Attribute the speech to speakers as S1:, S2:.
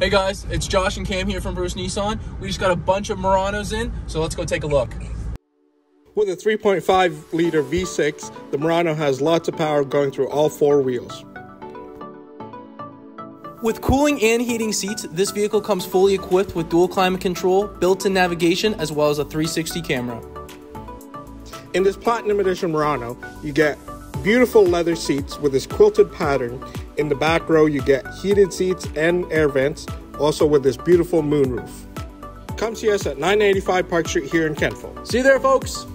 S1: Hey guys, it's Josh and Cam here from Bruce Nissan. We just got a bunch of Muranos in, so let's go take a look.
S2: With a 3.5 liter V6, the Murano has lots of power going through all four wheels.
S1: With cooling and heating seats, this vehicle comes fully equipped with dual climate control, built-in navigation, as well as a 360 camera.
S2: In this Platinum Edition Murano, you get beautiful leather seats with this quilted pattern. In the back row, you get heated seats and air vents, also with this beautiful moonroof. Come see us at 985 Park Street here in Kentville.
S1: See you there, folks!